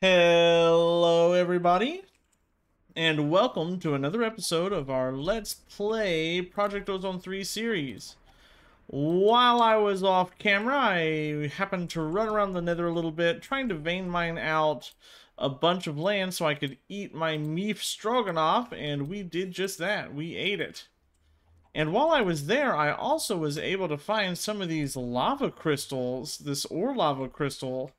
Hello, everybody, and welcome to another episode of our Let's Play Project Ozone 3 series. While I was off camera, I happened to run around the nether a little bit, trying to vein mine out a bunch of land so I could eat my meat stroganoff, and we did just that. We ate it. And while I was there, I also was able to find some of these lava crystals, this ore lava crystal,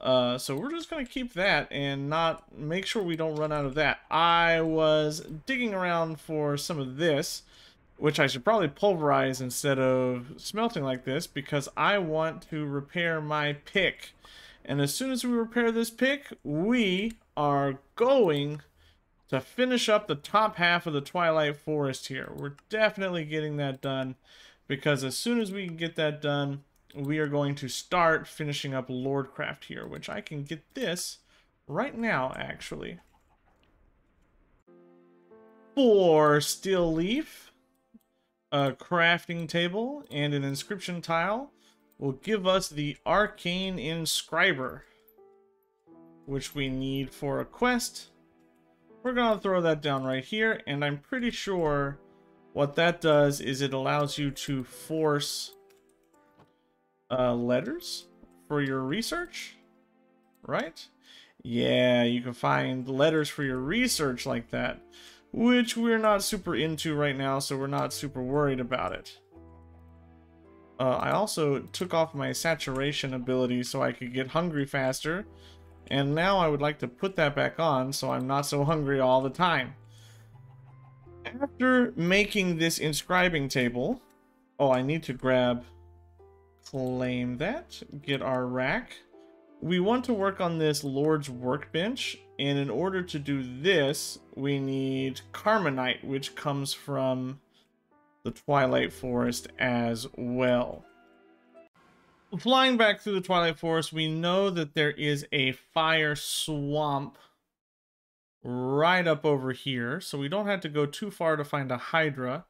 uh, so we're just going to keep that and not make sure we don't run out of that. I was digging around for some of this, which I should probably pulverize instead of smelting like this because I want to repair my pick. And as soon as we repair this pick, we are going to finish up the top half of the Twilight Forest here. We're definitely getting that done because as soon as we can get that done, we are going to start finishing up Lordcraft here, which I can get this right now, actually. For Steeleaf, a crafting table, and an inscription tile will give us the Arcane Inscriber, which we need for a quest. We're going to throw that down right here, and I'm pretty sure what that does is it allows you to force uh, letters for your research, right? Yeah, you can find letters for your research like that, which we're not super into right now, so we're not super worried about it. Uh, I also took off my saturation ability so I could get hungry faster, and now I would like to put that back on so I'm not so hungry all the time. After making this inscribing table, oh, I need to grab claim that, get our rack. We want to work on this Lord's Workbench, and in order to do this, we need Carmonite, which comes from the Twilight Forest as well. Flying back through the Twilight Forest, we know that there is a fire swamp right up over here, so we don't have to go too far to find a Hydra.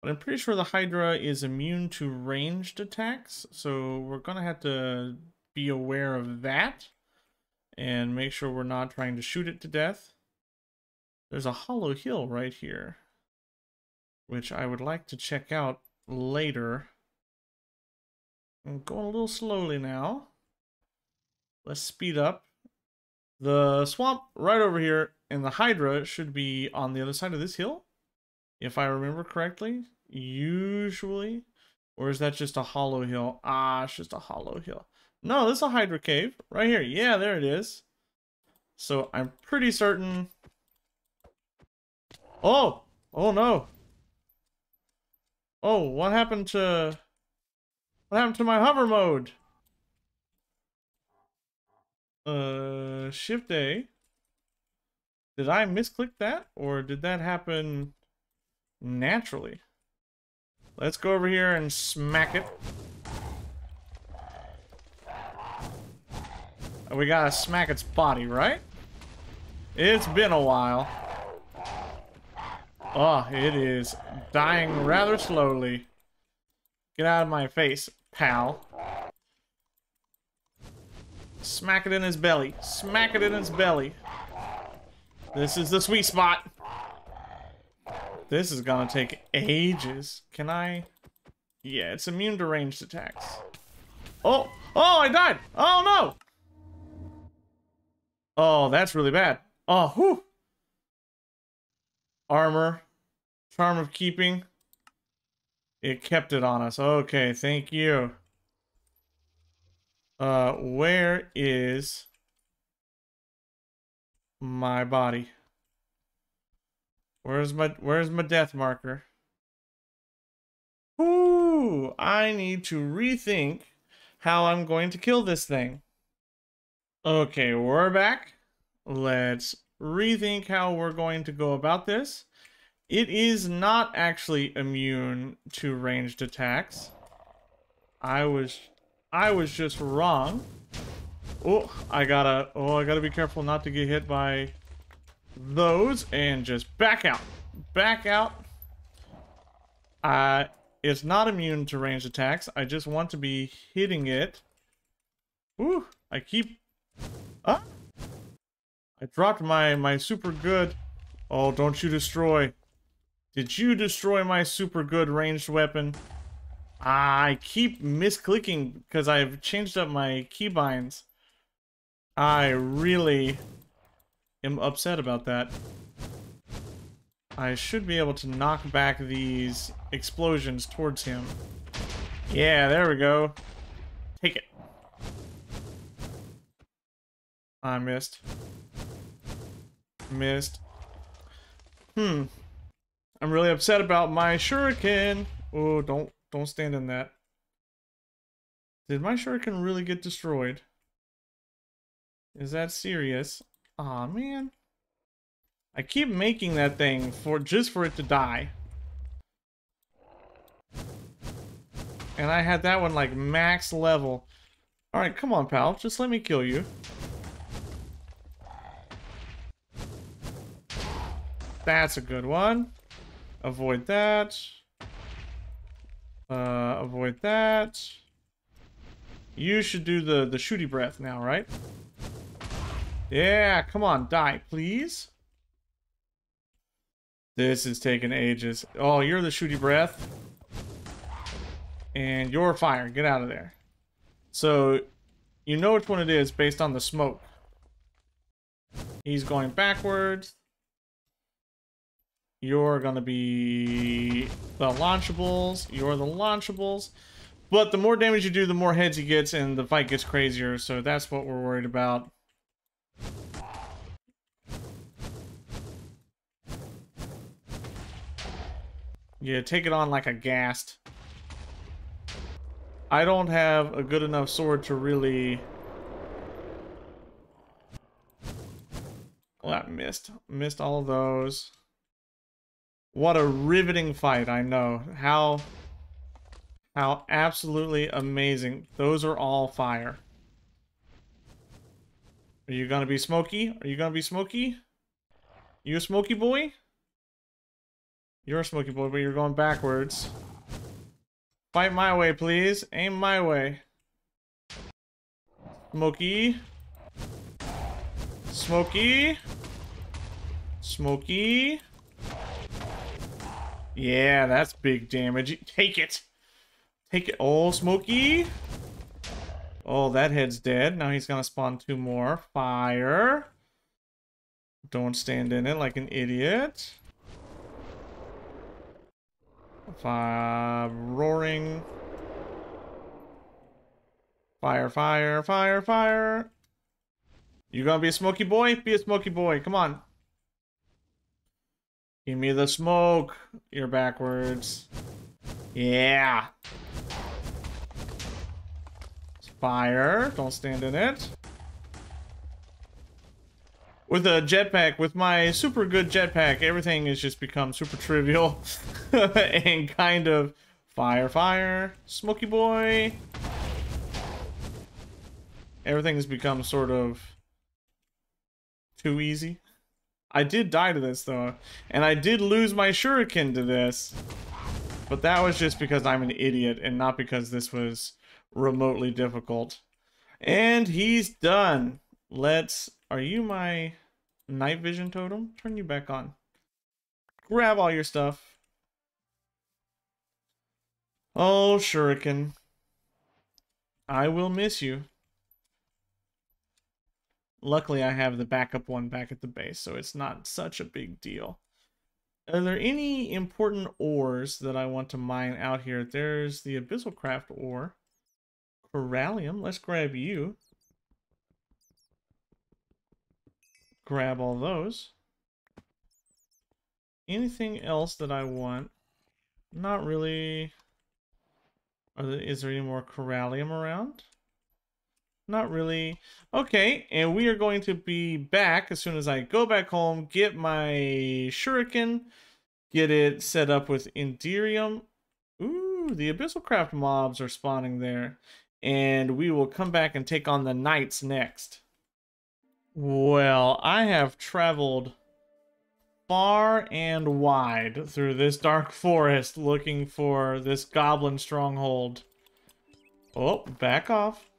But I'm pretty sure the Hydra is immune to ranged attacks, so we're going to have to be aware of that and make sure we're not trying to shoot it to death. There's a hollow hill right here, which I would like to check out later. I'm going a little slowly now. Let's speed up. The swamp right over here and the Hydra should be on the other side of this hill if I remember correctly, usually. Or is that just a hollow hill? Ah, it's just a hollow hill. No, this is a Hydra Cave. Right here. Yeah, there it is. So I'm pretty certain... Oh! Oh no! Oh, what happened to... What happened to my hover mode? Uh, Shift A. Did I misclick that? Or did that happen naturally. Let's go over here and smack it. We gotta smack its body, right? It's been a while. Oh, it is dying rather slowly. Get out of my face, pal. Smack it in his belly. Smack it in his belly. This is the sweet spot. This is gonna take ages. Can I? Yeah, it's immune to ranged attacks. Oh! Oh, I died! Oh, no! Oh, that's really bad. Oh, whew! Armor. Charm of keeping. It kept it on us. Okay, thank you. Uh, where is my body? Where's my where's my death marker? Ooh, I need to rethink how I'm going to kill this thing. Okay, we're back. Let's rethink how we're going to go about this. It is not actually immune to ranged attacks. I was I was just wrong. Oh, I gotta oh I gotta be careful not to get hit by those and just back out. Back out. Uh, it's not immune to ranged attacks. I just want to be hitting it. Ooh, I keep... Ah! I dropped my, my super good... Oh, don't you destroy. Did you destroy my super good ranged weapon? I keep misclicking because I've changed up my keybinds. I really am upset about that. I should be able to knock back these explosions towards him. Yeah, there we go. Take it. I missed. Missed. Hmm. I'm really upset about my shuriken. Oh, don't don't stand in that. Did my shuriken really get destroyed? Is that serious? Aw, oh, man. I keep making that thing for just for it to die. And I had that one like max level. Alright, come on, pal. Just let me kill you. That's a good one. Avoid that. Uh, avoid that. You should do the, the shooty breath now, right? Yeah, come on, die, please. This is taking ages. Oh, you're the shooty breath. And you're fire. Get out of there. So, you know which one it is based on the smoke. He's going backwards. You're gonna be the launchables. You're the launchables. But the more damage you do, the more heads he gets, and the fight gets crazier. So that's what we're worried about. Yeah, take it on like a ghast. I don't have a good enough sword to really... Well, that missed. Missed all of those. What a riveting fight, I know. How... How absolutely amazing. Those are all fire. Are you gonna be smoky? Are you gonna be smoky? You a smoky boy? You're a smoky boy, but you're going backwards. Fight my way, please. Aim my way. Smoky. Smoky. Smoky. Yeah, that's big damage. Take it. Take it. Oh, Smoky. Oh, that head's dead. Now he's gonna spawn two more. Fire. Don't stand in it like an idiot. Fire, roaring. Fire, fire, fire, fire. You gonna be a smoky boy? Be a smoky boy. Come on. Give me the smoke. You're backwards. Yeah. Fire. Don't stand in it. With a jetpack, with my super good jetpack, everything has just become super trivial. and kind of fire, fire, smoky boy. Everything has become sort of too easy. I did die to this though, and I did lose my shuriken to this. But that was just because I'm an idiot and not because this was remotely difficult. And he's done. Let's... Are you my night vision totem? Turn you back on. Grab all your stuff. Oh, Shuriken. I will miss you. Luckily, I have the backup one back at the base, so it's not such a big deal. Are there any important ores that I want to mine out here? There's the Abyssal Craft ore. Corallium, let's grab you. Grab all those. Anything else that I want? Not really. There, is there any more Corallium around? Not really. Okay, and we are going to be back as soon as I go back home, get my shuriken, get it set up with Enderium. Ooh, the Abyssal Craft mobs are spawning there. And we will come back and take on the knights next. Well, I have traveled far and wide through this dark forest looking for this goblin stronghold. Oh, back off.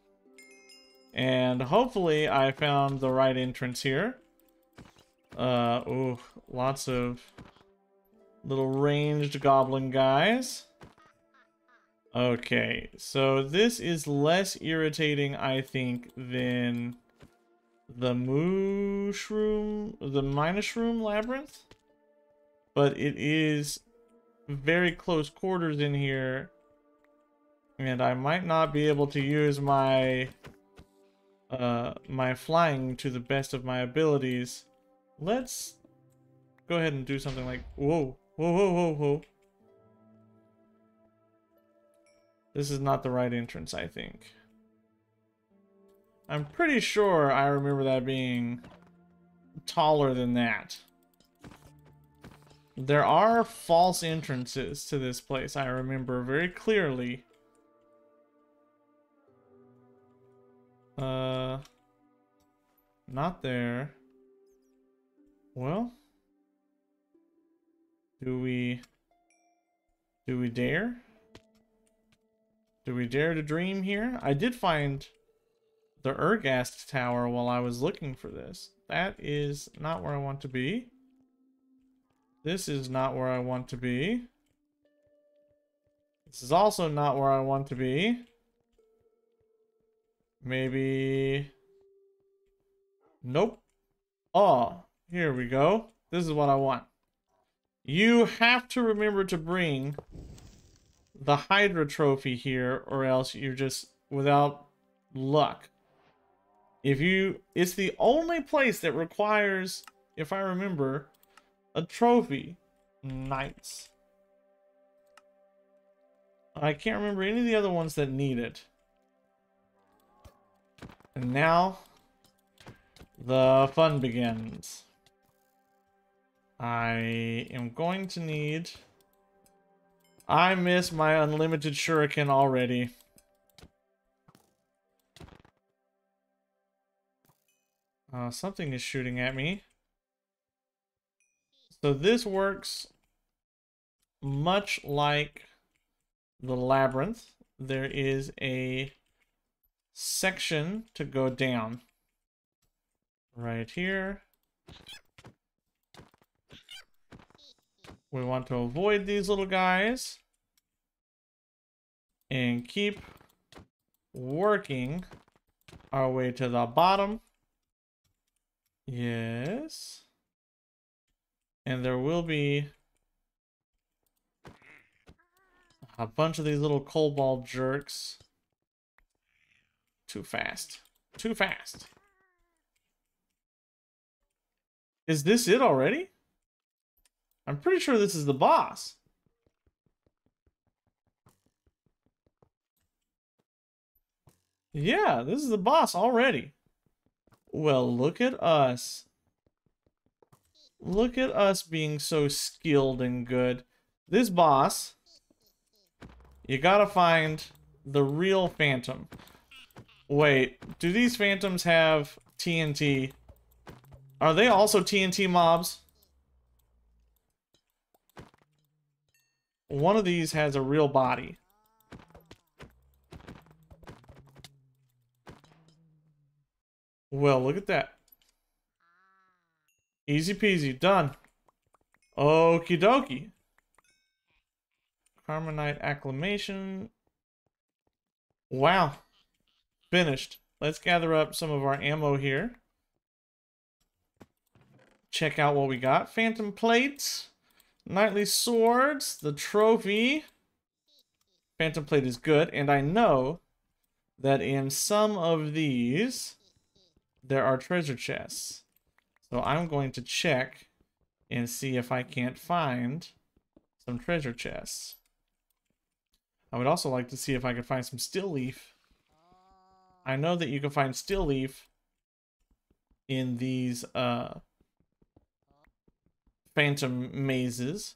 And hopefully I found the right entrance here. Uh, oh, lots of little ranged goblin guys. Okay, so this is less irritating, I think, than the mushroom, the mushroom labyrinth. But it is very close quarters in here. And I might not be able to use my uh, my flying to the best of my abilities. Let's go ahead and do something like, whoa, whoa, whoa, whoa, whoa. This is not the right entrance, I think. I'm pretty sure I remember that being taller than that. There are false entrances to this place, I remember very clearly. Uh, not there. Well, do we, do we dare? Do we dare to dream here? I did find the Ur-Ghast Tower while I was looking for this. That is not where I want to be. This is not where I want to be. This is also not where I want to be. Maybe... Nope. Oh, here we go. This is what I want. You have to remember to bring the Hydra trophy here or else you're just without luck. If you, it's the only place that requires, if I remember, a trophy. Knights. I can't remember any of the other ones that need it. And now, the fun begins. I am going to need... I miss my unlimited shuriken already. Uh, something is shooting at me. So this works much like the labyrinth. There is a section to go down. Right here. We want to avoid these little guys. And keep working our way to the bottom. Yes. And there will be a bunch of these little kobold jerks. Too fast. Too fast. Is this it already? I'm pretty sure this is the boss. Yeah, this is the boss already. Well, look at us. Look at us being so skilled and good. This boss, you gotta find the real phantom. Wait, do these phantoms have TNT? Are they also TNT mobs? One of these has a real body. Well, look at that. Easy peasy. Done. Okie dokie. Carmonite acclamation. Wow. Finished. Let's gather up some of our ammo here. Check out what we got. Phantom plates. Knightly swords. The trophy. Phantom plate is good. And I know that in some of these there are treasure chests. So I'm going to check and see if I can't find some treasure chests. I would also like to see if I can find some still leaf. I know that you can find still leaf in these uh, phantom mazes.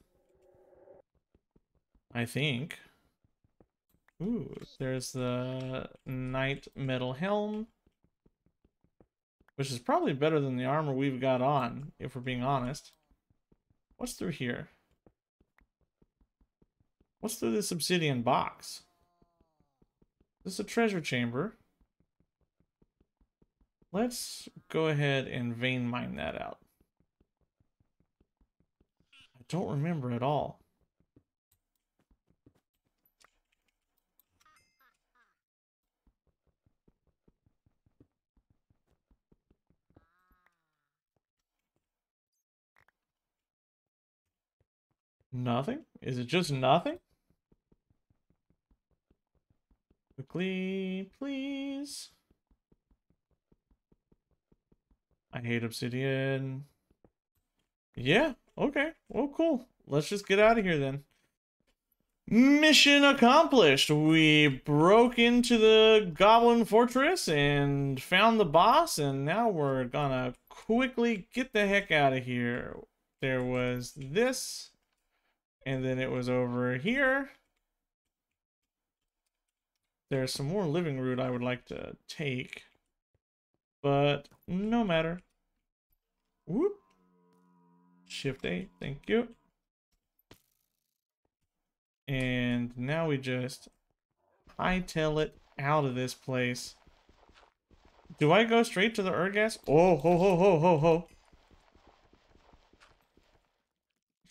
I think. Ooh, there's the knight metal helm which is probably better than the armor we've got on, if we're being honest. What's through here? What's through this obsidian box? This is a treasure chamber. Let's go ahead and vein mine that out. I don't remember at all. Nothing? Is it just nothing? Quickly, please. I hate obsidian. Yeah, okay. Well, cool. Let's just get out of here then. Mission accomplished. We broke into the Goblin Fortress and found the boss, and now we're gonna quickly get the heck out of here. There was this, and then it was over here. There's some more living root I would like to take. But no matter. Whoop. Shift A, thank you. And now we just hightail it out of this place. Do I go straight to the Ur-Ghast? Oh, ho, ho, ho, ho, ho.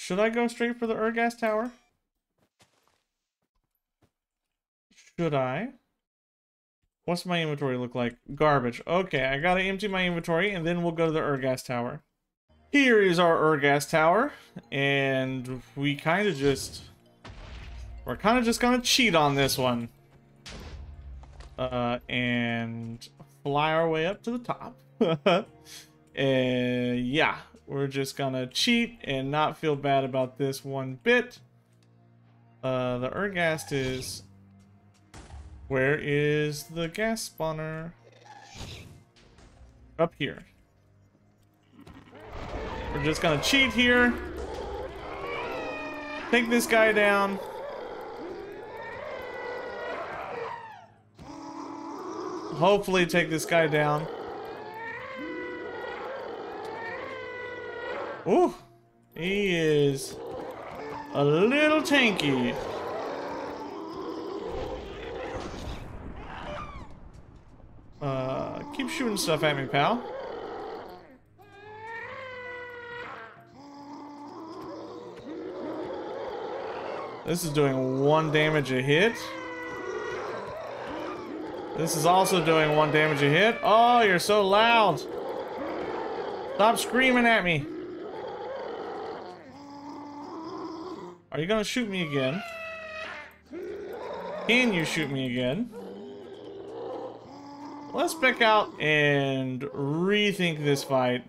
Should I go straight for the Ur-Ghast Tower? Should I? What's my inventory look like? Garbage. Okay, I gotta empty my inventory and then we'll go to the Ur-Ghast Tower. Here is our Ur-Ghast Tower, and we kind of just... We're kind of just gonna cheat on this one. Uh, and fly our way up to the top. and yeah, we're just gonna cheat and not feel bad about this one bit. Uh, the Ur-Ghast is where is the gas spawner? Up here. We're just gonna cheat here. Take this guy down. Hopefully take this guy down. Ooh, he is a little tanky. Uh, Keep shooting stuff at me, pal. This is doing one damage a hit. This is also doing one damage a hit. Oh, you're so loud. Stop screaming at me. Are you gonna shoot me again? Can you shoot me again? Let's back out and rethink this fight.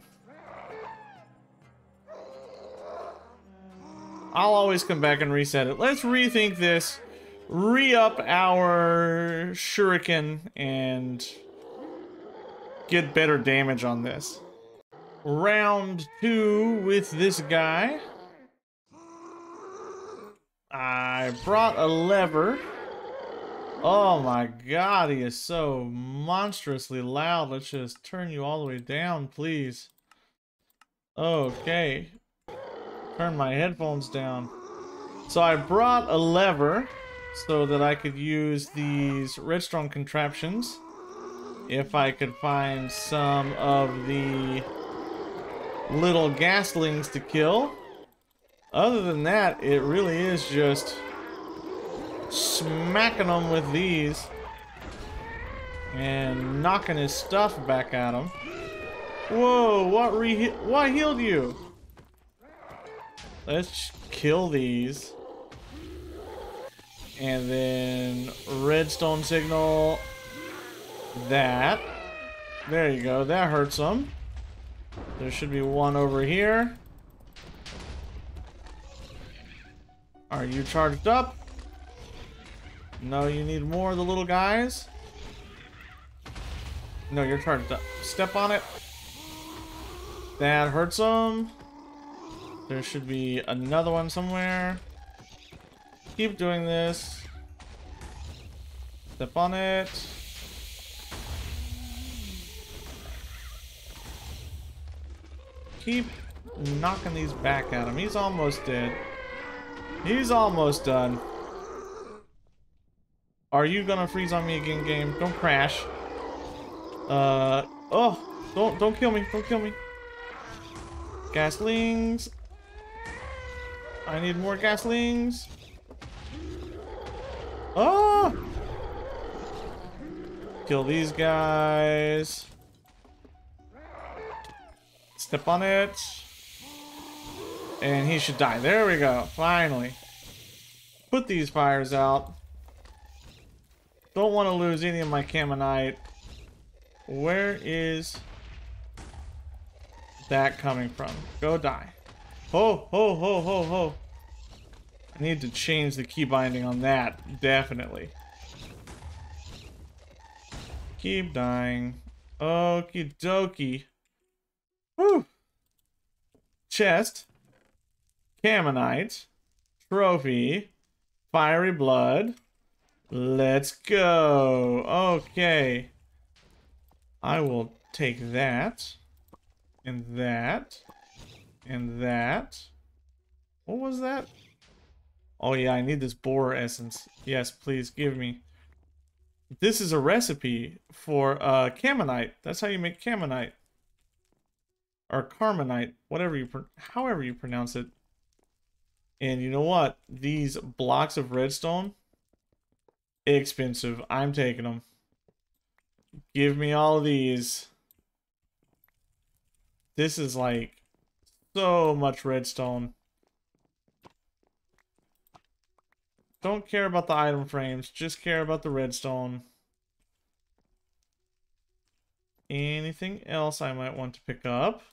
I'll always come back and reset it. Let's rethink this, re-up our shuriken, and get better damage on this. Round two with this guy. I brought a lever. Oh my god, he is so monstrously loud. Let's just turn you all the way down, please. Okay. Turn my headphones down. So I brought a lever so that I could use these redstone contraptions if I could find some of the little gaslings to kill. Other than that, it really is just smacking them with these and knocking his stuff back at him. Whoa, what re what healed you? Let's kill these. And then redstone signal that. There you go, that hurts them. There should be one over here. Are you charged up? No, you need more of the little guys. No, you're charged up. step on it. That hurts them. There should be another one somewhere. Keep doing this. Step on it. Keep knocking these back at him. He's almost dead. He's almost done. Are you gonna freeze on me again, game? Don't crash. Uh, oh, don't, don't kill me, don't kill me. Gaslings. I need more gaslings. Oh! Kill these guys. Step on it. And he should die. There we go. Finally. Put these fires out. Don't want to lose any of my Caminite. Where is that coming from? Go die. Ho, ho, ho, ho, ho. I need to change the key binding on that, definitely. Keep dying. Okie dokie. Whew. Chest. Caminite. Trophy. Fiery blood. Let's go. Okay. I will take that. And that. And that. What was that? Oh yeah, I need this borer essence. Yes, please give me. This is a recipe for uh, Caminite. That's how you make Caminite. Or Carmonite, whatever you, however you pronounce it. And you know what? These blocks of redstone, expensive. I'm taking them. Give me all of these. This is like so much redstone. Don't care about the item frames, just care about the redstone. Anything else I might want to pick up?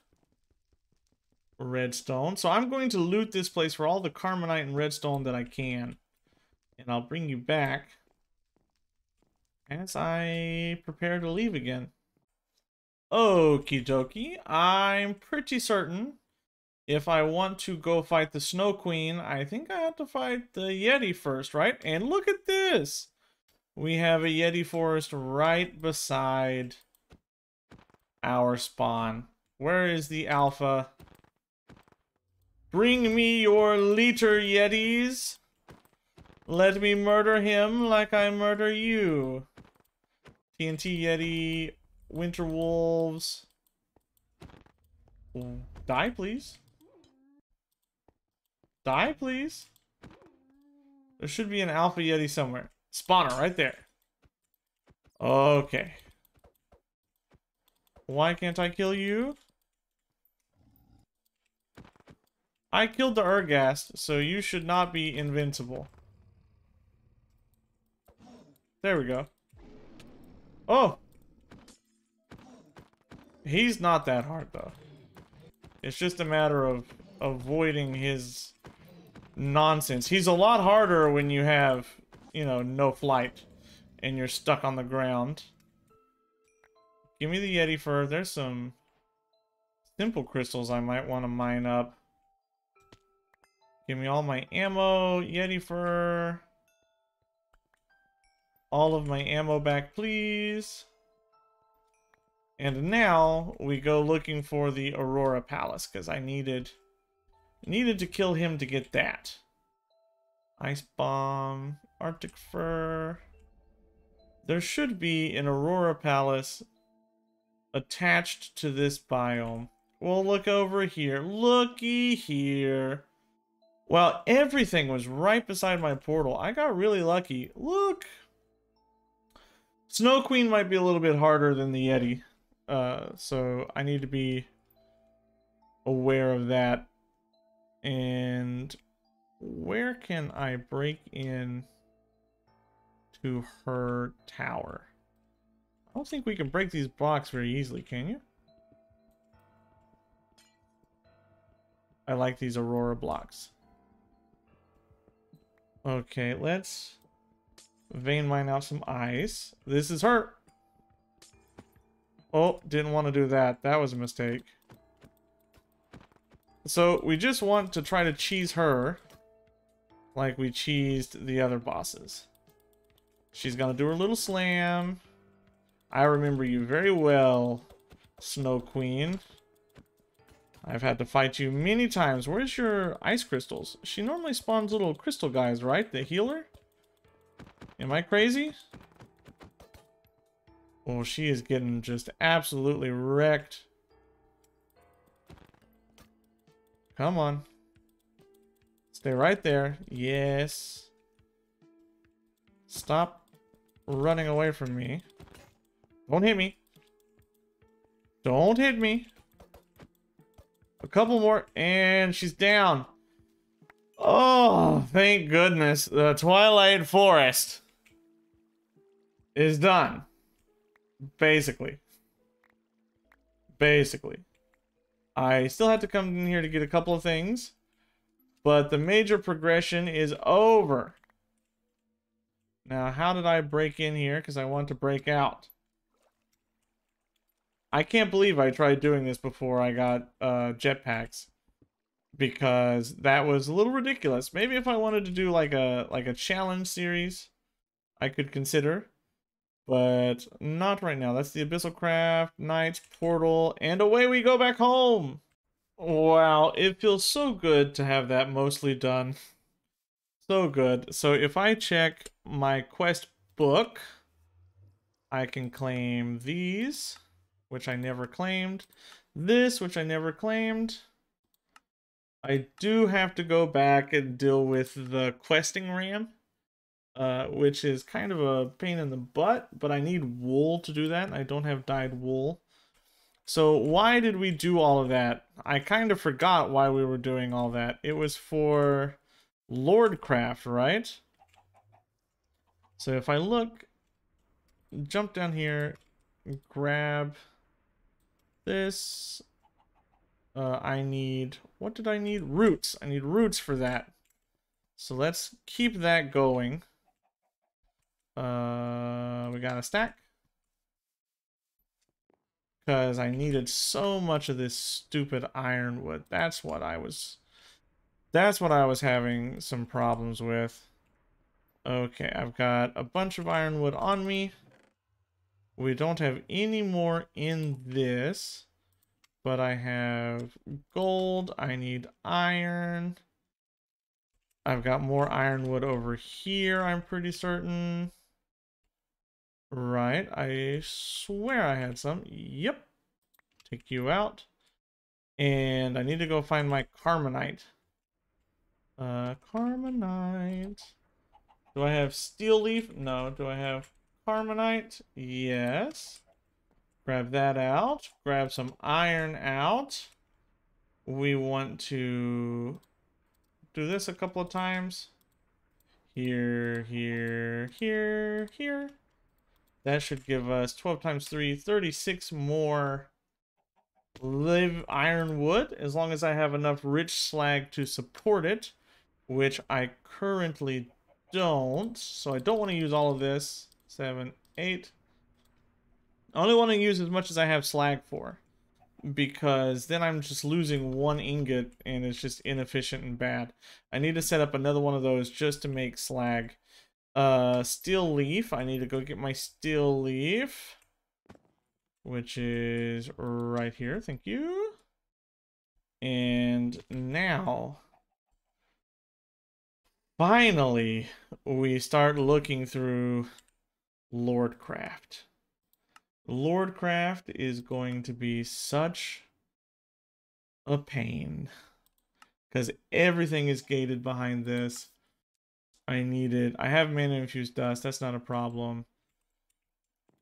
Redstone. So I'm going to loot this place for all the Carmonite and redstone that I can. And I'll bring you back as I prepare to leave again. Okie dokie. I'm pretty certain if I want to go fight the Snow Queen, I think I have to fight the Yeti first, right? And look at this! We have a Yeti forest right beside our spawn. Where is the alpha? Bring me your liter Yetis! Let me murder him like I murder you. TNT Yeti, Winter Wolves. Die, please. Die, please. There should be an Alpha Yeti somewhere. Spawner right there. Okay. Why can't I kill you? I killed the Ur-Ghast, so you should not be invincible. There we go. Oh! He's not that hard, though. It's just a matter of avoiding his nonsense. He's a lot harder when you have, you know, no flight and you're stuck on the ground. Give me the Yeti fur. There's some simple crystals I might want to mine up. Give me all my ammo, Yeti fur. All of my ammo back, please. And now we go looking for the Aurora Palace because I needed Needed to kill him to get that. Ice Bomb, Arctic Fur. There should be an Aurora Palace attached to this biome. Well, look over here. Looky here. Well, everything was right beside my portal. I got really lucky. Look. Snow Queen might be a little bit harder than the Yeti. Uh, so I need to be aware of that. And where can I break in to her tower? I don't think we can break these blocks very easily, can you? I like these Aurora blocks. Okay, let's vein mine out some ice. This is her. Oh, didn't want to do that. That was a mistake. So we just want to try to cheese her like we cheesed the other bosses. She's gonna do her little slam. I remember you very well, Snow Queen. I've had to fight you many times. Where's your ice crystals? She normally spawns little crystal guys, right? The healer? Am I crazy? Oh, she is getting just absolutely wrecked. Come on. Stay right there. Yes. Stop running away from me. Don't hit me. Don't hit me. Couple more, and she's down. Oh, thank goodness. The Twilight Forest is done. Basically. Basically. I still have to come in here to get a couple of things. But the major progression is over. Now, how did I break in here? Because I want to break out. I can't believe I tried doing this before I got uh, jetpacks because that was a little ridiculous. Maybe if I wanted to do like a like a challenge series, I could consider, but not right now. That's the Abyssal Craft, Knights, Portal, and away we go back home. Wow, it feels so good to have that mostly done. So good. So if I check my quest book, I can claim these, which I never claimed. This, which I never claimed. I do have to go back and deal with the questing ram, uh, which is kind of a pain in the butt, but I need wool to do that. I don't have dyed wool. So why did we do all of that? I kind of forgot why we were doing all that. It was for Lordcraft, right? So if I look, jump down here, grab this, uh, I need, what did I need? Roots. I need roots for that. So let's keep that going. Uh, we got a stack. Because I needed so much of this stupid ironwood. That's what I was... That's what I was having some problems with. Okay, I've got a bunch of ironwood on me. We don't have any more in this. But I have gold. I need iron. I've got more ironwood over here, I'm pretty certain. Right, I swear I had some. Yep. Take you out. And I need to go find my Carmonite. Uh, Carmonite. Do I have steeleaf? No. Do I have Carmonite? Yes. Grab that out. Grab some iron out. We want to do this a couple of times. Here, here, here, here. That should give us 12 times 3, 36 more live iron wood, as long as I have enough rich slag to support it, which I currently don't. So I don't want to use all of this. 7, 8, I only want to use as much as I have slag for. Because then I'm just losing one ingot and it's just inefficient and bad. I need to set up another one of those just to make slag. Uh, steeleaf. I need to go get my steeleaf. Which is right here. Thank you. And now... Finally, we start looking through Lordcraft. Lordcraft is going to be such a pain because everything is gated behind this. I need it. I have mana infused dust, that's not a problem.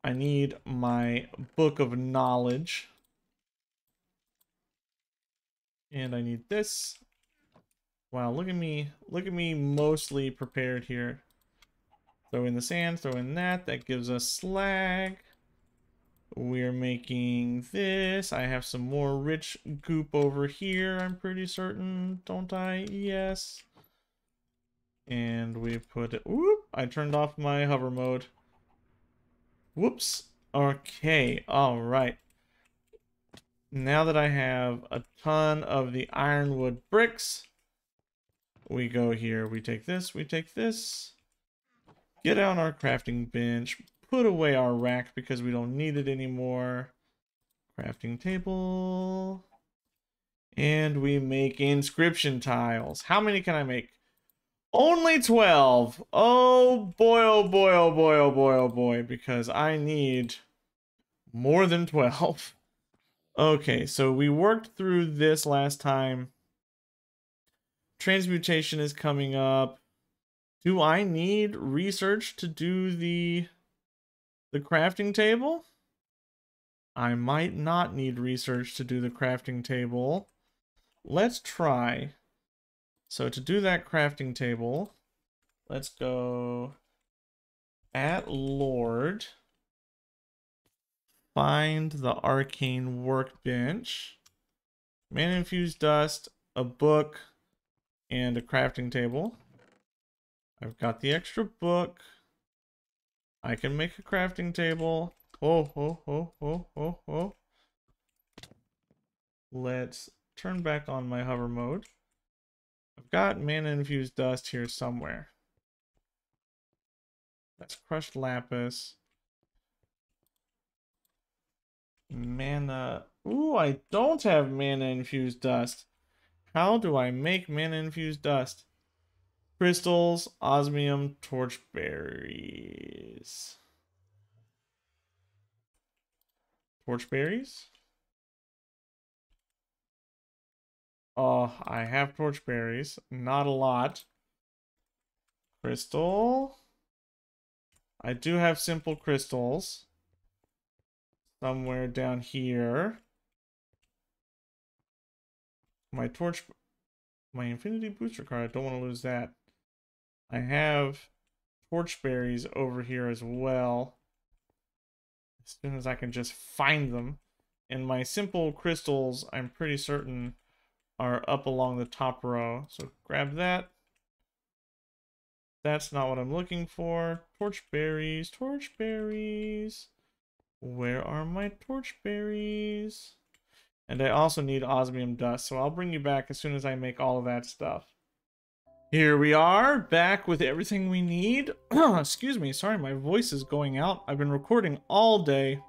I need my book of knowledge. And I need this. Wow, look at me, look at me mostly prepared here. Throw in the sand, throw in that, that gives us slag. We're making this. I have some more rich goop over here, I'm pretty certain, don't I? Yes. And we put it... Whoop! I turned off my hover mode. Whoops. Okay, alright. Now that I have a ton of the ironwood bricks, we go here, we take this, we take this, get out our crafting bench, put away our rack because we don't need it anymore. Crafting table. And we make inscription tiles. How many can I make? Only 12. Oh boy, oh boy, oh boy, oh boy, oh boy. Because I need more than 12. Okay, so we worked through this last time. Transmutation is coming up. Do I need research to do the the crafting table? I might not need research to do the crafting table. Let's try. So to do that crafting table, let's go at Lord, find the arcane workbench, mana infused dust, a book, and a crafting table. I've got the extra book. I can make a crafting table. Oh, oh, oh, oh, oh, oh. Let's turn back on my hover mode. I've got mana infused dust here somewhere. That's crushed lapis. Mana. Ooh, I don't have mana infused dust. How do I make mana infused dust? Crystals, osmium, torchberries. Torchberries? Oh, I have torchberries. Not a lot. Crystal. I do have simple crystals. Somewhere down here. My torch... My infinity booster card. I don't want to lose that. I have torchberries over here as well as soon as I can just find them. And my simple crystals, I'm pretty certain, are up along the top row. So grab that. That's not what I'm looking for. Torch berries, torch berries. Where are my torch berries? And I also need osmium dust, so I'll bring you back as soon as I make all of that stuff. Here we are, back with everything we need. Excuse me, sorry, my voice is going out. I've been recording all day.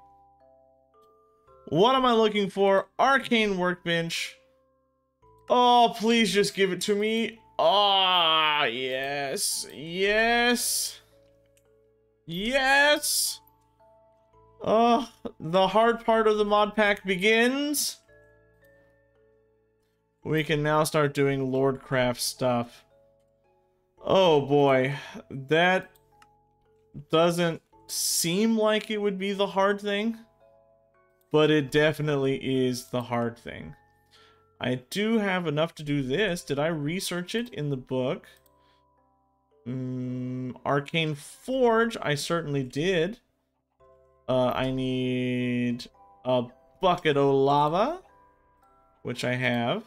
What am I looking for? Arcane Workbench. Oh, please just give it to me. Ah, oh, yes, yes, yes. Oh, the hard part of the mod pack begins. We can now start doing Lordcraft stuff. Oh boy, that doesn't seem like it would be the hard thing, but it definitely is the hard thing. I do have enough to do this. Did I research it in the book? Mm, Arcane Forge, I certainly did. Uh, I need a bucket of lava, which I have.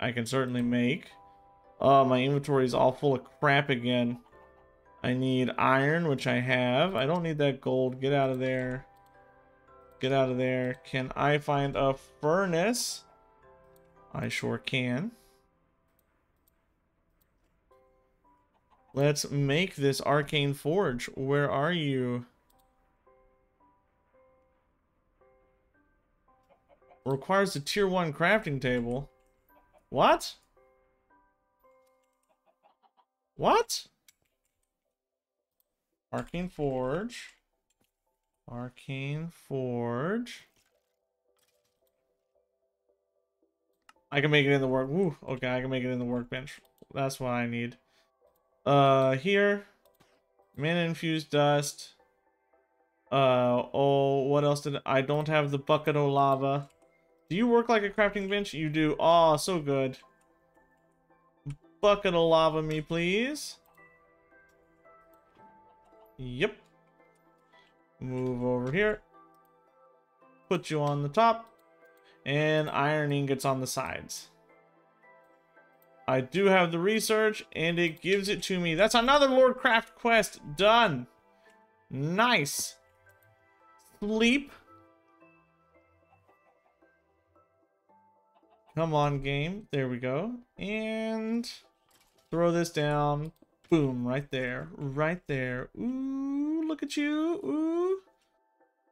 I can certainly make. Oh, my inventory is all full of crap again. I need iron, which I have. I don't need that gold. Get out of there. Get out of there. Can I find a furnace? I sure can. Let's make this arcane forge. Where are you? Requires a tier 1 crafting table. What? What? Arcane Forge. Arcane Forge. I can make it in the work. Woo, okay, I can make it in the workbench. That's what I need. Uh, here. Mana infused dust. Uh, oh, what else did I don't have the bucket of lava. Do you work like a crafting bench? You do. Oh, so good bucket of lava me, please. Yep. Move over here. Put you on the top. And iron ingots on the sides. I do have the research, and it gives it to me. That's another Lordcraft quest done. Nice. Sleep. Come on, game. There we go. And... Throw this down. Boom, right there. Right there. Ooh, look at you. Ooh.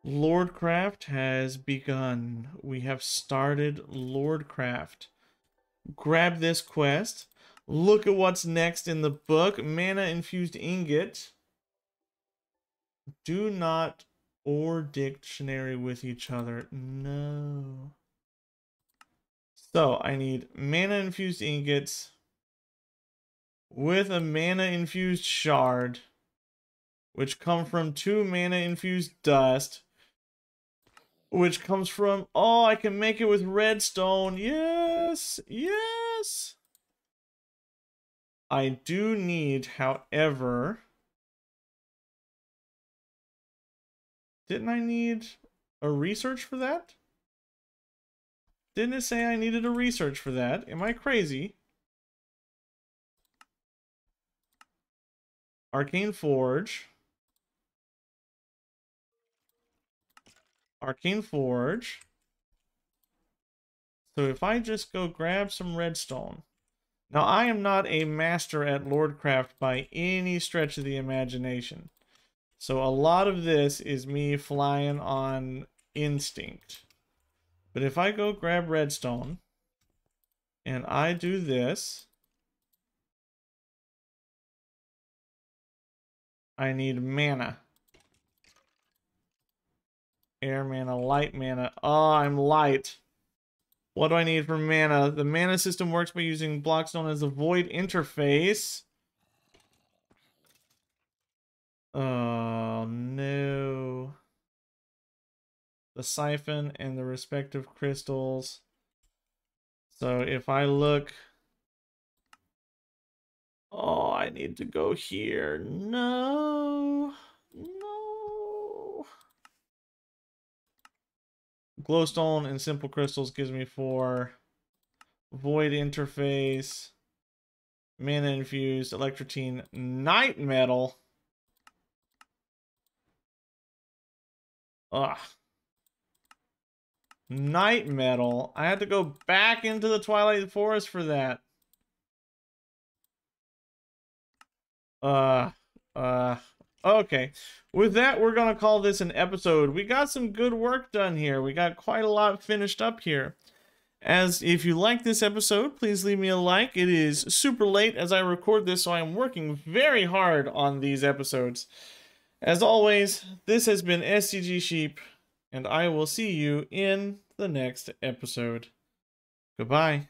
Lordcraft has begun. We have started Lordcraft. Grab this quest. Look at what's next in the book. Mana infused ingot. Do not or dictionary with each other. No. So I need mana infused ingots with a mana infused shard, which come from two mana infused dust, which comes from, oh, I can make it with redstone. Yes, yes. I do need, however, didn't I need a research for that? Didn't it say I needed a research for that? Am I crazy? Arcane Forge. Arcane Forge. So if I just go grab some redstone. Now, I am not a master at Lordcraft by any stretch of the imagination. So a lot of this is me flying on instinct. But if I go grab redstone and I do this, I need mana. Air mana, light mana. Oh, I'm light. What do I need for mana? The mana system works by using blocks known as the void interface. Oh, no. The siphon and the respective crystals. So if I look... I need to go here. No. No. Glowstone and simple crystals gives me four. Void interface. Mana infused, electrotine, knightmetal. Ugh. Knightmetal. I had to go back into the Twilight Forest for that. Uh, uh, okay. With that, we're going to call this an episode. We got some good work done here. We got quite a lot finished up here. As if you like this episode, please leave me a like. It is super late as I record this, so I'm working very hard on these episodes. As always, this has been STG Sheep, and I will see you in the next episode. Goodbye.